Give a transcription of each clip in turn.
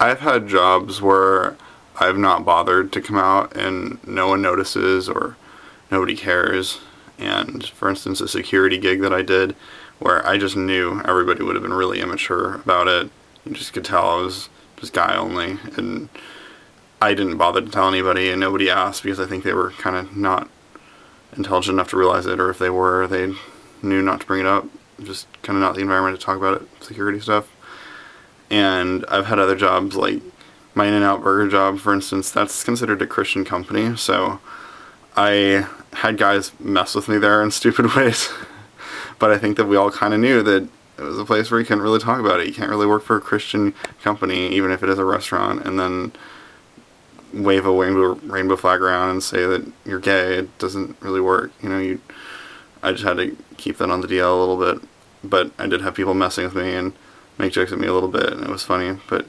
I've had jobs where I've not bothered to come out and no one notices or nobody cares. And for instance, a security gig that I did where I just knew everybody would have been really immature about it. You just could tell I was just guy only. And I didn't bother to tell anybody and nobody asked because I think they were kind of not intelligent enough to realize it or if they were, they knew not to bring it up. Just kind of not the environment to talk about it, security stuff. And I've had other jobs like my In-N-Out Burger job, for instance, that's considered a Christian company. So I had guys mess with me there in stupid ways. but I think that we all kind of knew that it was a place where you couldn't really talk about it. You can't really work for a Christian company, even if it is a restaurant, and then wave a rainbow rainbow flag around and say that you're gay. It doesn't really work. You know, you. I just had to keep that on the DL a little bit, but I did have people messing with me and make jokes at me a little bit, and it was funny. But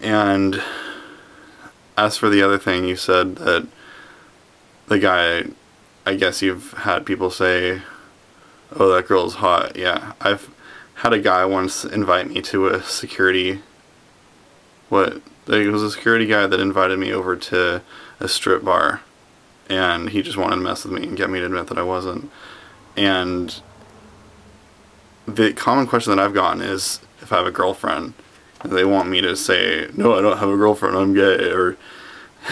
and as for the other thing, you said that the guy, I guess you've had people say, "Oh, that girl's hot." Yeah, I've had a guy once invite me to a security. What? It was a security guy that invited me over to a strip bar, and he just wanted to mess with me and get me to admit that I wasn't. And the common question that I've gotten is if I have a girlfriend, and they want me to say, "No, I don't have a girlfriend. I'm gay," or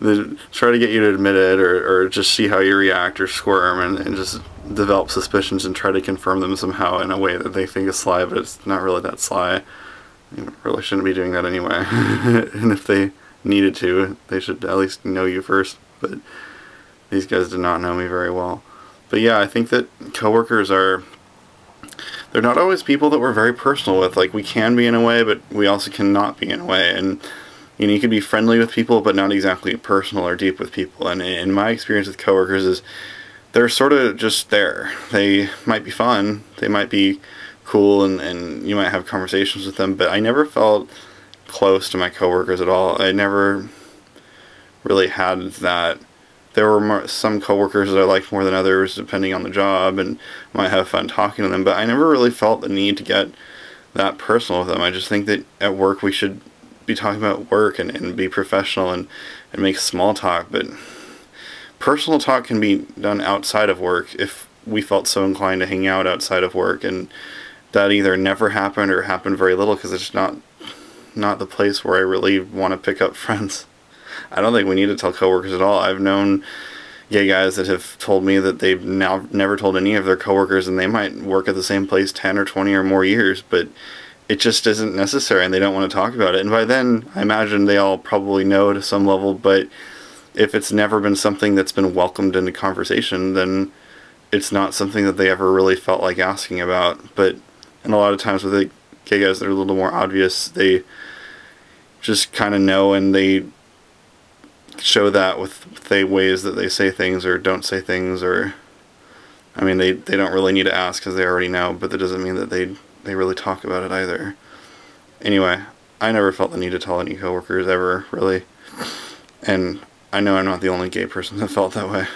they try to get you to admit it or, or just see how you react or squirm and, and just develop suspicions and try to confirm them somehow in a way that they think is sly, but it's not really that sly. You really shouldn't be doing that anyway. and if they needed to, they should at least know you first. But these guys did not know me very well. But yeah, I think that coworkers are they're not always people that we're very personal with. Like we can be in a way, but we also cannot be in a way. And you know, you can be friendly with people, but not exactly personal or deep with people. And in my experience with coworkers is they're sort of just there. They might be fun, they might be cool, and, and you might have conversations with them, but I never felt close to my coworkers at all. I never really had that. There were more, some coworkers that I liked more than others, depending on the job, and might have fun talking to them. But I never really felt the need to get that personal with them. I just think that at work we should be talking about work and, and be professional and, and make small talk, but personal talk can be done outside of work if we felt so inclined to hang out outside of work and that either never happened or happened very little because it's not not the place where I really want to pick up friends. I don't think we need to tell coworkers at all. I've known gay guys that have told me that they've now never told any of their coworkers and they might work at the same place 10 or 20 or more years, but it just isn't necessary and they don't want to talk about it. And by then, I imagine they all probably know to some level, but if it's never been something that's been welcomed into conversation, then it's not something that they ever really felt like asking about. But and a lot of times with the gay guys that are a little more obvious, they just kind of know and they show that with the ways that they say things or don't say things or I mean they they don't really need to ask because they already know, but that doesn't mean that they they really talk about it either. Anyway, I never felt the need to tell any coworkers ever, really. And I know I'm not the only gay person that felt that way.